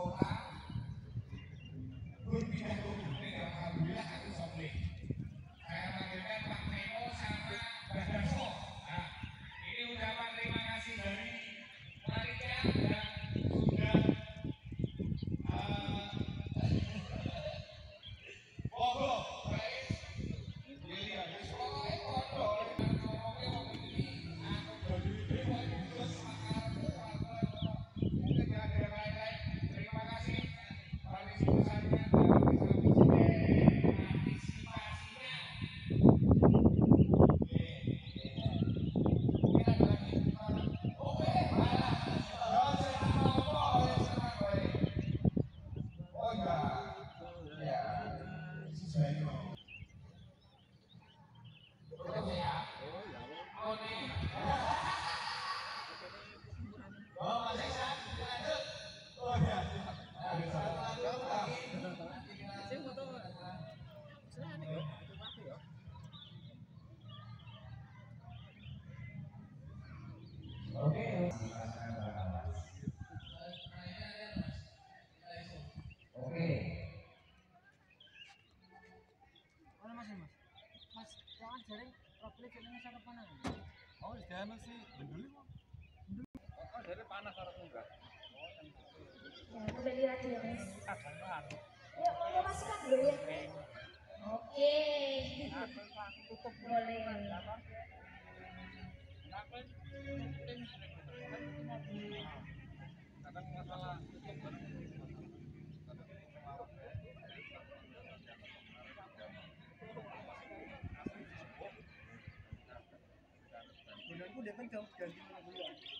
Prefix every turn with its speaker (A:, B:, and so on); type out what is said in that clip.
A: whole lot.
B: Amen. Mas mas? Mas, jangan jaring sana mana?
C: Oh, di sana sih bendul. Oh, dari panas enggak.
D: Ya, ya mas. Yuk, mau masukkan dulu ya. Oke.
B: tutup
D: Boleh.
C: Kadang masalah
B: kan jauh ganti